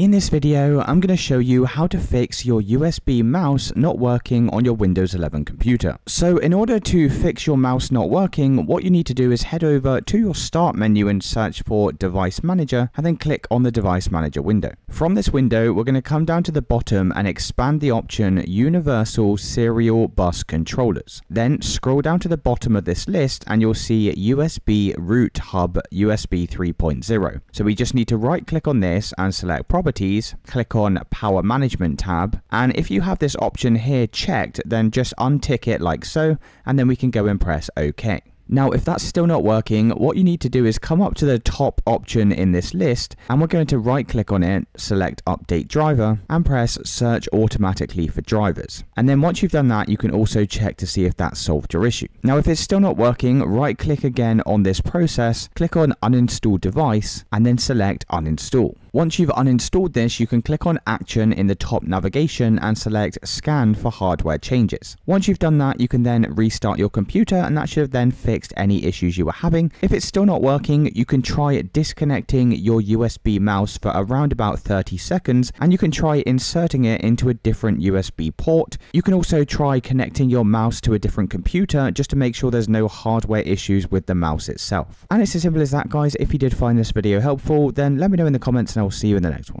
In this video, I'm going to show you how to fix your USB mouse not working on your Windows 11 computer. So in order to fix your mouse not working, what you need to do is head over to your start menu and search for device manager and then click on the device manager window. From this window, we're going to come down to the bottom and expand the option universal serial bus controllers. Then scroll down to the bottom of this list and you'll see USB root hub USB 3.0. So we just need to right click on this and select property properties, click on power management tab, and if you have this option here checked, then just untick it like so, and then we can go and press OK. Now, if that's still not working, what you need to do is come up to the top option in this list, and we're going to right click on it, select update driver, and press search automatically for drivers. And then once you've done that, you can also check to see if that solved your issue. Now, if it's still not working, right click again on this process, click on uninstall device, and then select uninstall. Once you've uninstalled this, you can click on Action in the top navigation and select Scan for hardware changes. Once you've done that, you can then restart your computer and that should have then fixed any issues you were having. If it's still not working, you can try disconnecting your USB mouse for around about 30 seconds and you can try inserting it into a different USB port. You can also try connecting your mouse to a different computer just to make sure there's no hardware issues with the mouse itself. And it's as simple as that guys. If you did find this video helpful, then let me know in the comments and I'll see you in the next one.